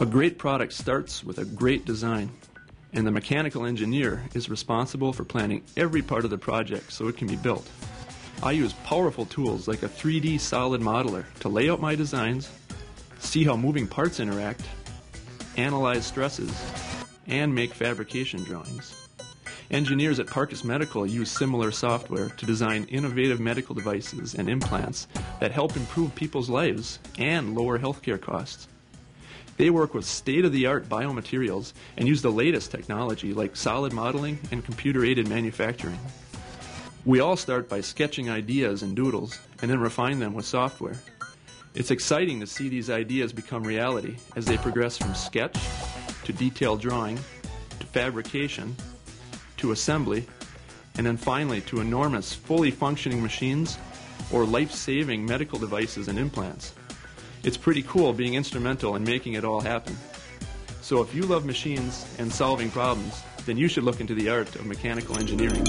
A great product starts with a great design, and the mechanical engineer is responsible for planning every part of the project so it can be built. I use powerful tools like a 3D solid modeler to lay out my designs, see how moving parts interact, analyze stresses, and make fabrication drawings. Engineers at Parcus Medical use similar software to design innovative medical devices and implants that help improve people's lives and lower healthcare costs. They work with state of the art biomaterials and use the latest technology like solid modeling and computer aided manufacturing. We all start by sketching ideas in doodles and then refine them with software. It's exciting to see these ideas become reality as they progress from sketch to detailed drawing to fabrication to assembly and then finally to enormous, fully functioning machines or life saving medical devices and implants. It's pretty cool being instrumental in making it all happen. So if you love machines and solving problems, then you should look into the art of mechanical engineering.